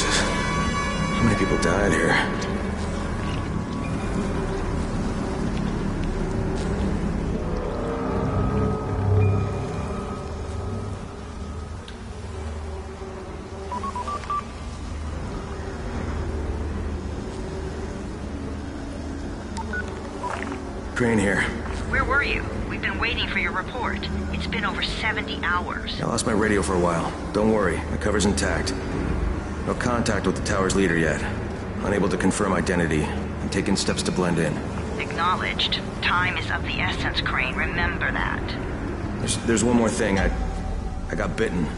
Crane here. Train here. Where were you? We've been waiting for your report. It's been over 70 hours. I lost my radio for a while. Don't worry, the cover's intact. No contact with the tower's leader yet. Unable to confirm identity. I'm taking steps to blend in. Acknowledged. Time is of the essence, Crane. Remember that. There's, there's one more thing. I, I got bitten.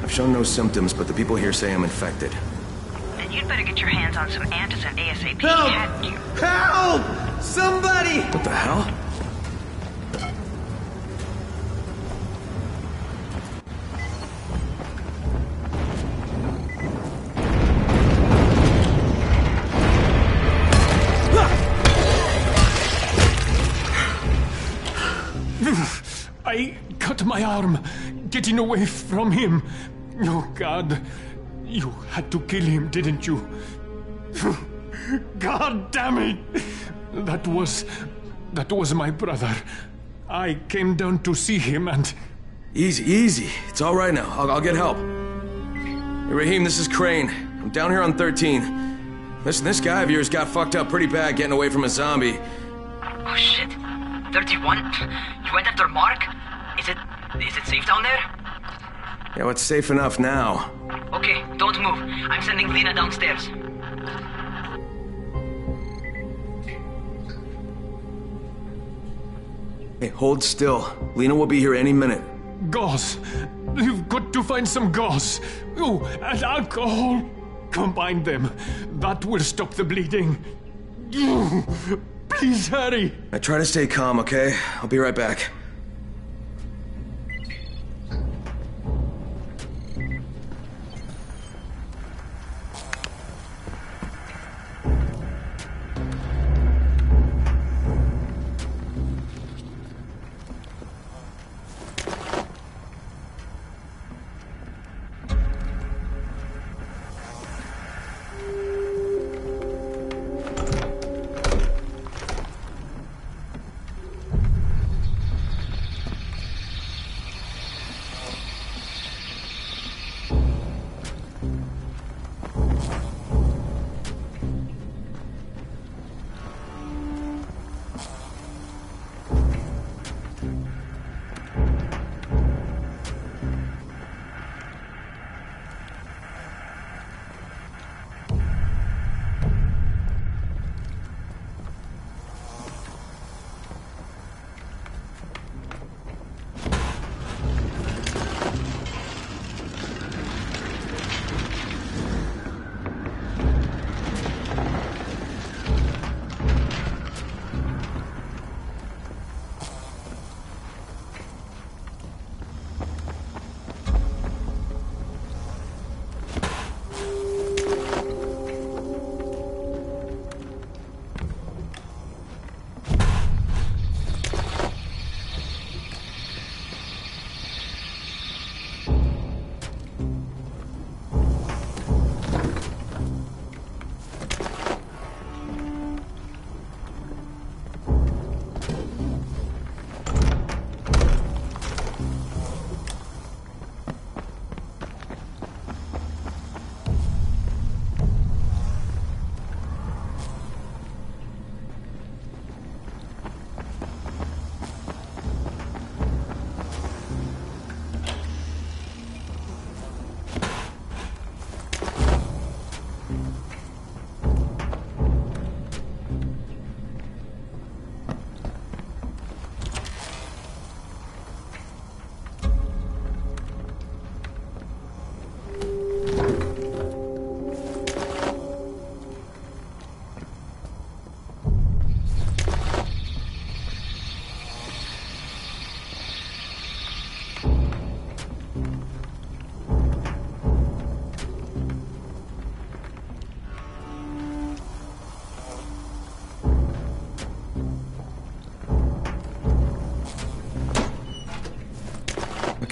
I've shown no symptoms, but the people here say I'm infected. Then you'd better get your hands on some antizin ASAP. Help! hadn't you? Help! Somebody! What the hell? I cut my arm, getting away from him. Oh, God. You had to kill him, didn't you? God damn it! That was. That was my brother. I came down to see him and. Easy, easy. It's all right now. I'll, I'll get help. Hey, Rahim, this is Crane. I'm down here on 13. Listen, this guy of yours got fucked up pretty bad getting away from a zombie. Oh shit. 31? You went after Mark? Is it is it safe down there? Yeah, well, it's safe enough now. Okay, don't move. I'm sending Lena downstairs. Hey, hold still. Lena will be here any minute. Gauze. You've got to find some gauze. Oh, and alcohol. Combine them. That will stop the bleeding. Please hurry. I try to stay calm, okay? I'll be right back.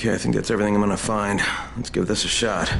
Okay, I think that's everything I'm gonna find. Let's give this a shot.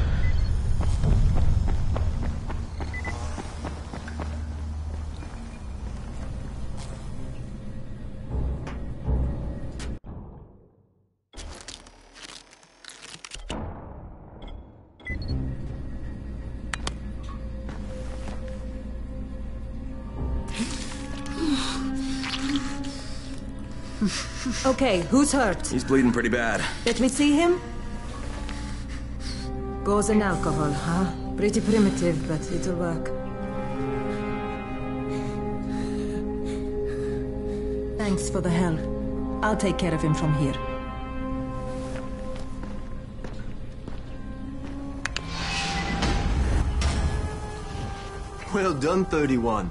Okay, who's hurt? He's bleeding pretty bad. Let me see him. Gauze and alcohol, huh? Pretty primitive, but it'll work. Thanks for the help. I'll take care of him from here. Well done, 31.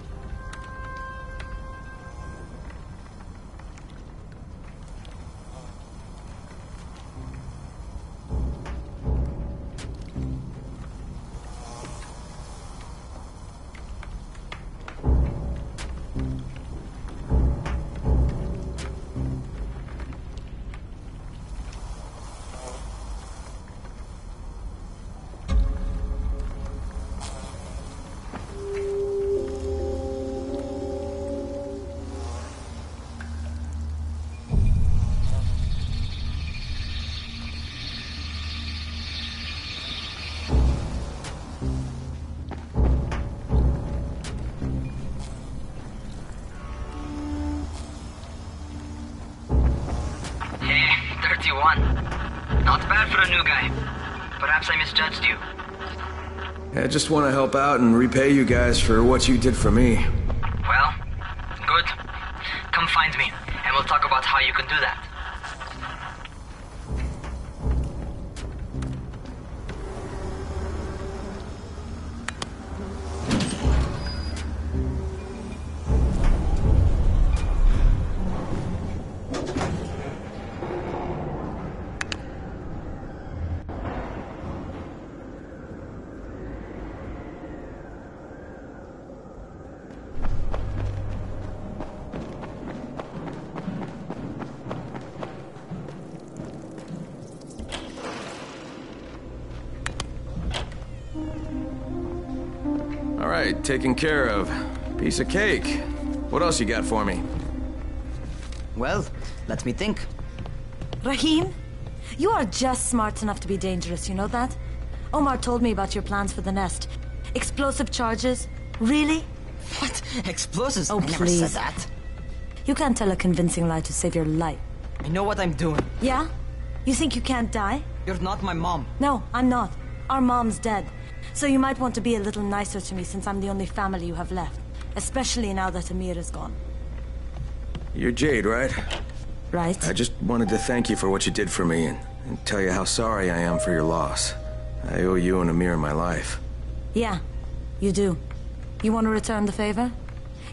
31. Not bad for a new guy. Perhaps I misjudged you. I just want to help out and repay you guys for what you did for me. Well, good. Come find me, and we'll talk about how you can do that. Taken care of. Piece of cake. What else you got for me? Well, let me think. Rahim, you are just smart enough to be dangerous, you know that? Omar told me about your plans for the nest. Explosive charges? Really? What? Explosives? Oh, I never please. said that. You can't tell a convincing lie to save your life. I know what I'm doing. Yeah? You think you can't die? You're not my mom. No, I'm not. Our mom's dead. So you might want to be a little nicer to me since I'm the only family you have left. Especially now that Amir is gone. You're Jade, right? Right? I just wanted to thank you for what you did for me and, and tell you how sorry I am for your loss. I owe you and Amir my life. Yeah, you do. You want to return the favor?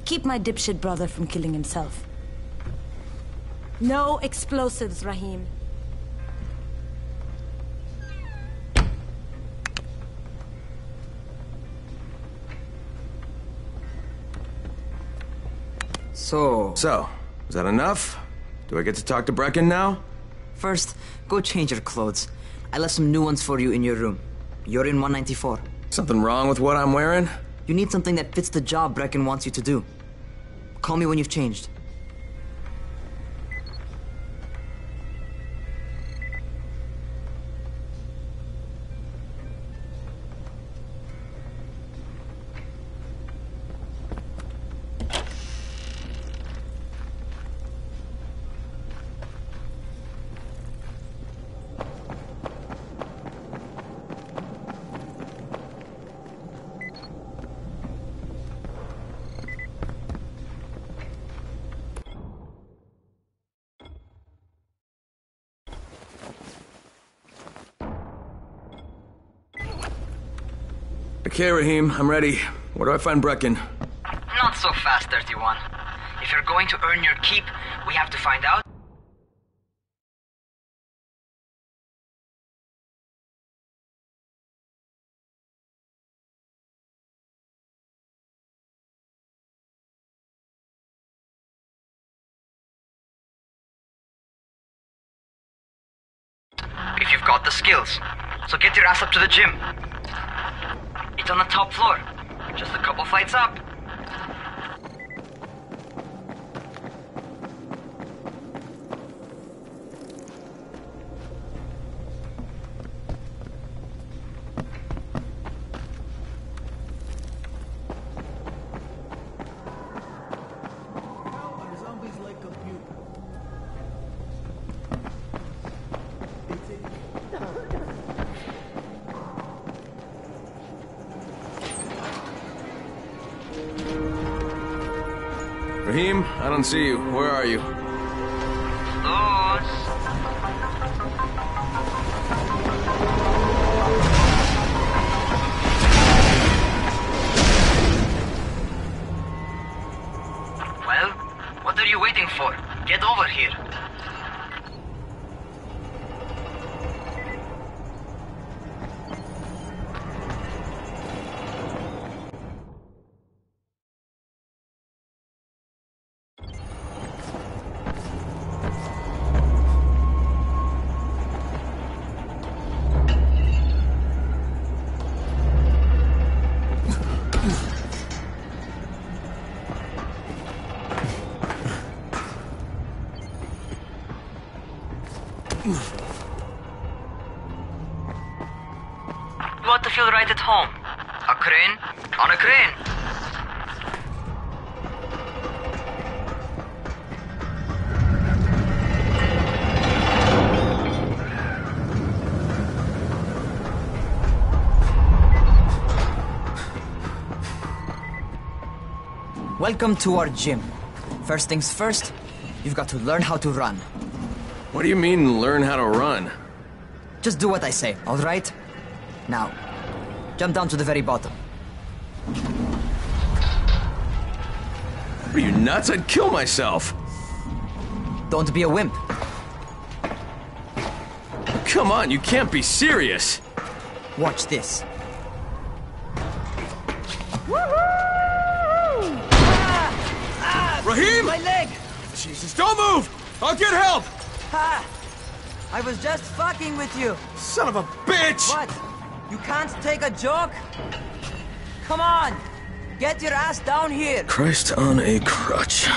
Keep my dipshit brother from killing himself. No explosives, Rahim. So, So, is that enough? Do I get to talk to Brecken now? first, go change your clothes. I left some new ones for you in your room. You're in 194. Something wrong with what I'm wearing? You need something that fits the job Brecken wants you to do. Call me when you've changed. Okay, Rahim, I'm ready. Where do I find Brecken? Not so fast, 31. If you're going to earn your keep, we have to find out. If you've got the skills. So get your ass up to the gym. On the top floor. Just a couple flights up. I don't see you. Where are you? Crane on a crane. Welcome to our gym. First things first, you've got to learn how to run. What do you mean, learn how to run? Just do what I say, alright? Now, jump down to the very bottom. Are you nuts? I'd kill myself. Don't be a wimp. Come on, you can't be serious. Watch this. Rahim! My leg! Jesus, don't move! I'll get help! Ha! I was just fucking with you. Son of a bitch! What? You can't take a joke? Come on! Get your ass down here! Christ on a crutch.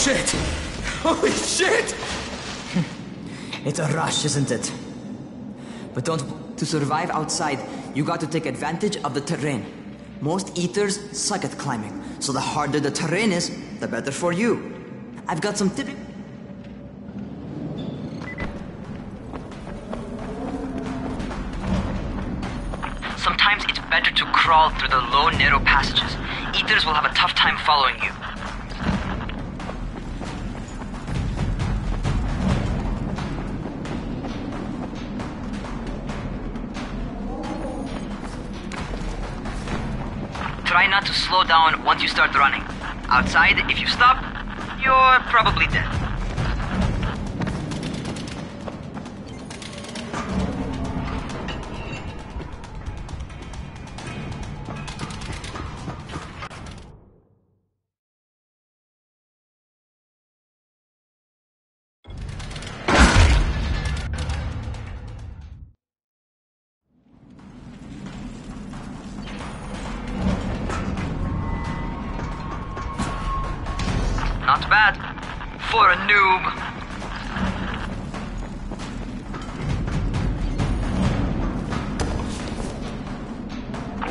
Shit! Holy shit! It's a rush, isn't it? But don't. To survive outside, you got to take advantage of the terrain. Most eaters suck at climbing, so the harder the terrain is, the better for you. I've got some tips. Sometimes it's better to crawl through the low, narrow passages. Eaters will have a tough time following you. Try not to slow down once you start running. Outside, if you stop, you're probably dead. Not bad. For a noob.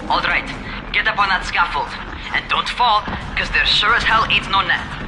Alright, get up on that scaffold. And don't fall, because there sure as hell ain't no net.